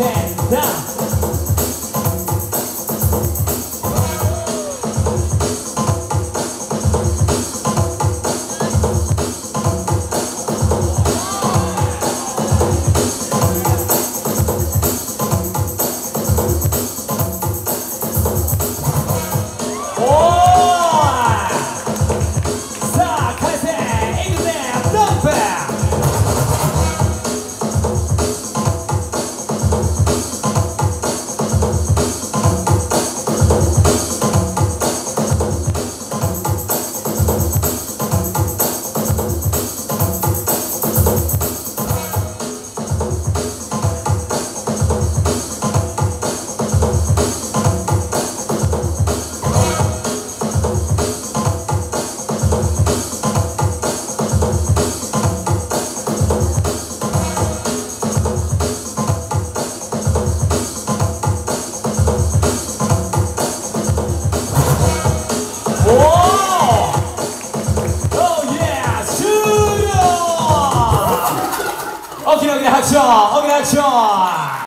stand up. 大きな大きな拍手を大きな拍手を